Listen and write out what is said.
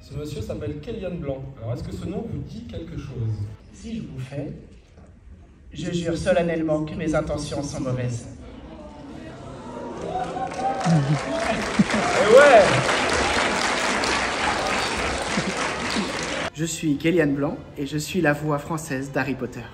Ce monsieur s'appelle Kellyanne Blanc. Alors, est-ce que ce nom vous dit quelque chose? Si je vous fais, je jure solennellement que mes intentions sont mauvaises. Et ouais Je suis Kellyanne Blanc et je suis la voix française d'Harry Potter.